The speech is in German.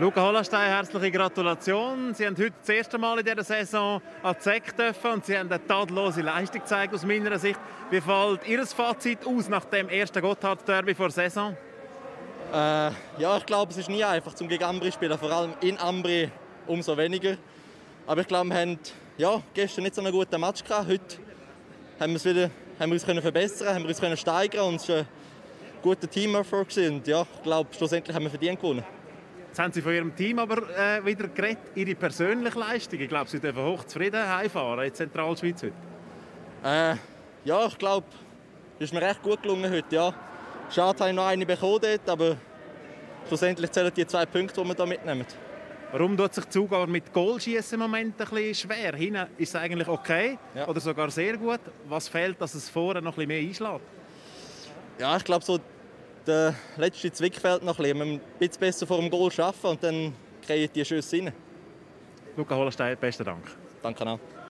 Luca Hollerstein, herzliche Gratulation. Sie haben heute das erste Mal in dieser Saison an die SEC dürfen und Sie haben eine tadellose Leistung gezeigt aus meiner Sicht. Wie fällt Ihr Fazit aus nach dem ersten Gotthard-Derby vor der Saison? Äh, ja, ich glaube, es ist nie einfach zum gegen Ambri spielen, vor allem in Ambri umso weniger. Aber ich glaube, wir haben ja, gestern nicht so einen guten Match gehabt. Heute haben wir, es wieder, haben wir uns können verbessern, haben wir uns können steigern und es war ein guter Team-Effort. Ja, ich glaube, schlussendlich haben wir verdient gewonnen. Jetzt haben Sie von Ihrem Team aber äh, wieder geredet, Ihre persönliche Leistung. Ich glaube, Sie dürfen hochzufrieden heimfahren in Zentralschweiz heute. Äh, ja, ich glaube, es ist mir recht gut gelungen heute. Ja. Schade, habe ich noch eine bekommen dort, aber schlussendlich zählen die zwei Punkte, die wir hier mitnehmen. Warum tut sich Zugaur mit Goalschießen im Moment ein bisschen schwer? Hinten ist es eigentlich okay ja. oder sogar sehr gut. Was fehlt, dass es vorne noch ein bisschen mehr einschlägt? Ja, ich glaube, so der letzte Zwick fehlt noch ein bisschen. Ein bisschen besser vor dem Goal arbeiten und dann kriegen die Schüsse rein. Luca Hollerstein, besten Dank. Danke auch.